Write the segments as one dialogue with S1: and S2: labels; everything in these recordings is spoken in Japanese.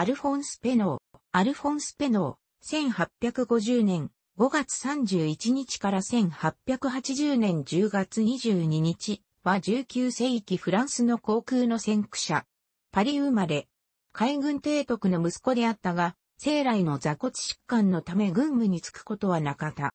S1: アルフォンス・ペノー。アルフォンス・ペノー、1850年5月31日から1880年10月22日は19世紀フランスの航空の先駆者。パリ生まれ。海軍提督の息子であったが、生来の座骨疾患のため軍務に就くことはなかった。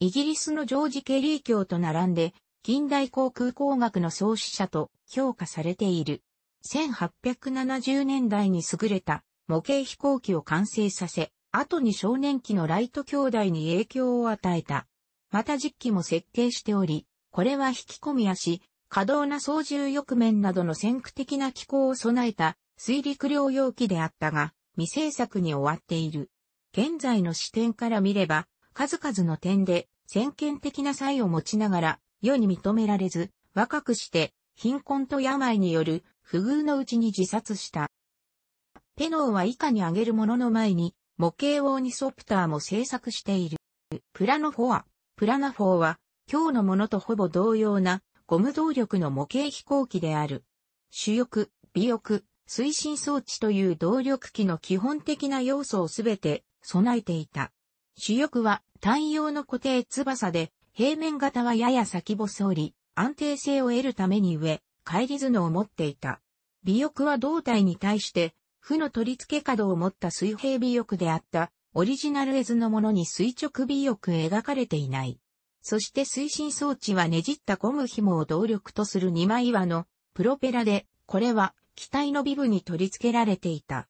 S1: イギリスのジョージ・ケリー教と並んで、近代航空工学の創始者と評価されている。1870年代に優れた模型飛行機を完成させ、後に少年期のライト兄弟に影響を与えた。また実機も設計しており、これは引き込み足、可動な操縦翼面などの先駆的な機構を備えた水陸両用機であったが、未制作に終わっている。現在の視点から見れば、数々の点で先見的な才を持ちながら、世に認められず、若くして貧困と病による不遇のうちに自殺した。ペノーは以下に挙げるものの前に、模型オーニソプターも製作している。プラノフォア、プラナフォーは、今日のものとほぼ同様なゴム動力の模型飛行機である。主翼、尾翼、推進装置という動力機の基本的な要素をすべて備えていた。主翼は単用の固定翼で、平面型はやや先細り、安定性を得るために上、乖離頭を持っていた。尾翼は胴体に対して負の取り付け角を持った水平尾翼であった、オリジナル絵図のものに垂直尾翼描かれていない。そして推進装置はねじったゴム紐を動力とする二枚輪のプロペラで、これは機体のビブに取り付けられていた。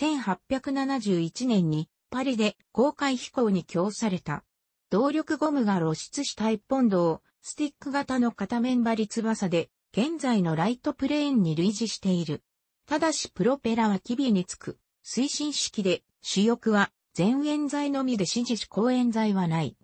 S1: 1871年にパリで公開飛行に供された。動力ゴムが露出した一本道、スティック型の片面張り翼で、現在のライトプレーンに類似している。ただしプロペラは機尾につく、推進式で、主翼は前縁材のみで指示し後縁材はない。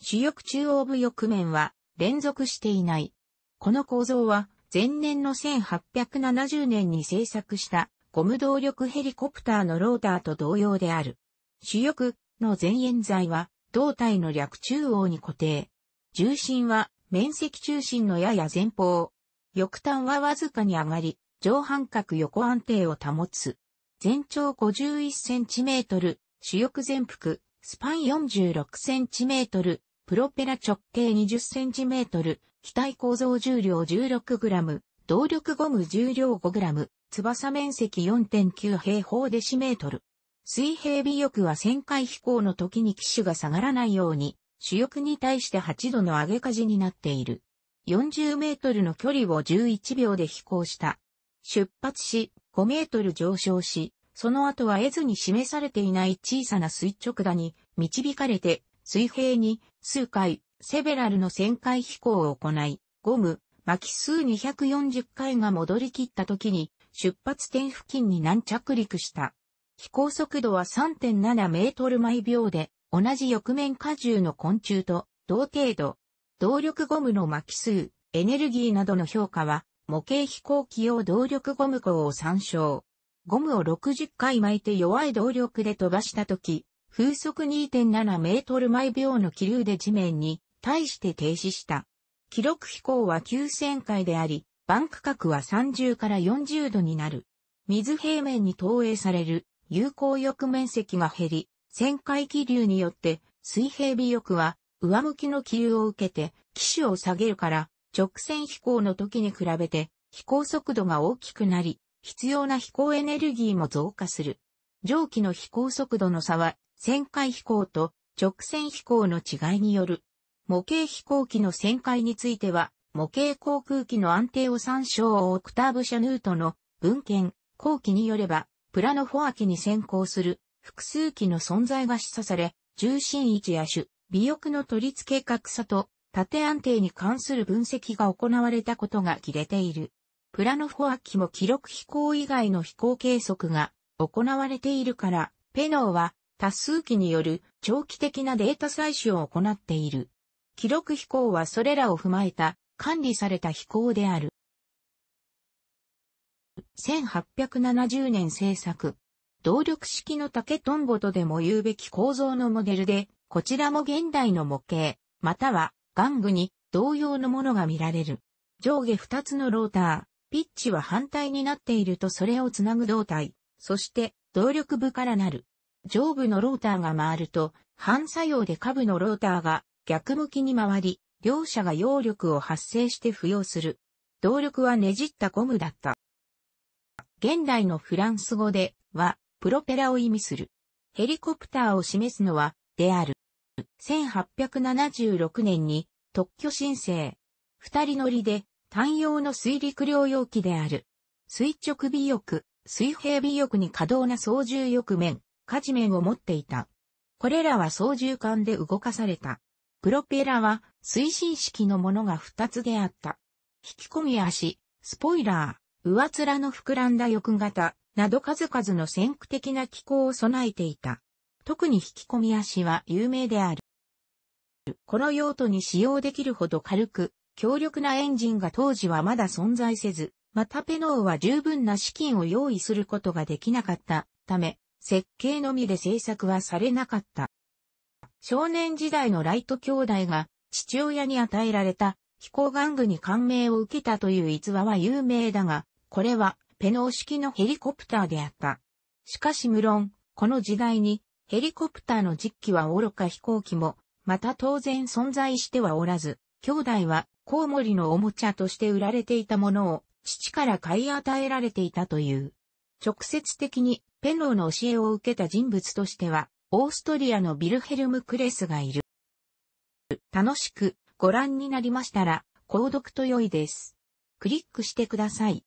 S1: 主翼中央部翼面は連続していない。この構造は前年の1870年に製作したゴム動力ヘリコプターのローターと同様である。主翼の前縁材は胴体の略中央に固定。重心は面積中心のやや前方。翼端はわずかに上がり、上半角横安定を保つ。全長51センチメートル、主翼全幅、スパン46センチメートル、プロペラ直径20センチメートル、機体構造重量16グラム、動力ゴム重量5グラム、翼面積4.9平方デシメートル。水平尾翼は旋回飛行の時に機種が下がらないように、主翼に対して8度の上げ舵になっている。40メートルの距離を11秒で飛行した。出発し、5メートル上昇し、その後は絵図に示されていない小さな垂直打に導かれて、水平に数回、セベラルの旋回飛行を行い、ゴム、巻き数240回が戻り切った時に、出発点付近に難着陸した。飛行速度は3.7メートル毎秒で、同じ翼面荷重の昆虫と同程度。動力ゴムの巻き数、エネルギーなどの評価は、模型飛行機用動力ゴム号を参照。ゴムを60回巻いて弱い動力で飛ばしたとき、風速2.7メートル毎秒の気流で地面に対して停止した。記録飛行は9000回であり、バンク角は30から40度になる。水平面に投影される有効翼面積が減り、旋回気流によって水平尾翼は上向きの気流を受けて機種を下げるから直線飛行の時に比べて飛行速度が大きくなり、必要な飛行エネルギーも増加する。蒸気の飛行速度の差は、旋回飛行と直線飛行の違いによる。模型飛行機の旋回については、模型航空機の安定を参照オクターブ・シャヌートの文献、後期によれば、プラノフォア機に先行する複数機の存在が示唆され、重心位置や種、尾翼の取り付け格差と縦安定に関する分析が行われたことが切れている。プラノフォア機も記録飛行以外の飛行計測が行われているから、ペノーは多数機による長期的なデータ採取を行っている。記録飛行はそれらを踏まえた管理された飛行である。1870年製作。動力式の竹トンボとでも言うべき構造のモデルで、こちらも現代の模型、または玩具に同様のものが見られる。上下2つのローター、ピッチは反対になっているとそれをつなぐ胴体、そして動力部からなる。上部のローターが回ると、反作用で下部のローターが逆向きに回り、両者が揚力を発生して付与する。動力はねじったゴムだった。現代のフランス語では、プロペラを意味する。ヘリコプターを示すのは、である。1876年に特許申請。二人乗りで単用の水陸両用機である。垂直尾翼、水平尾翼に可動な操縦翼面、火事面を持っていた。これらは操縦桿で動かされた。プロペラは推進式のものが二つであった。引き込み足、スポイラー、上面の膨らんだ翼型、など数々の先駆的な機構を備えていた。特に引き込み足は有名である。この用途に使用できるほど軽く、強力なエンジンが当時はまだ存在せず、またペノーは十分な資金を用意することができなかったため、設計のみで製作はされなかった。少年時代のライト兄弟が父親に与えられた飛行玩具に感銘を受けたという逸話は有名だが、これはペノー式のヘリコプターであった。しかし無論、この時代にヘリコプターの実機は愚か飛行機も、また当然存在してはおらず、兄弟はコウモリのおもちゃとして売られていたものを父から買い与えられていたという。直接的にペノーの教えを受けた人物としては、オーストリアのビルヘルム・クレスがいる。楽しくご覧になりましたら、購読と良いです。クリックしてください。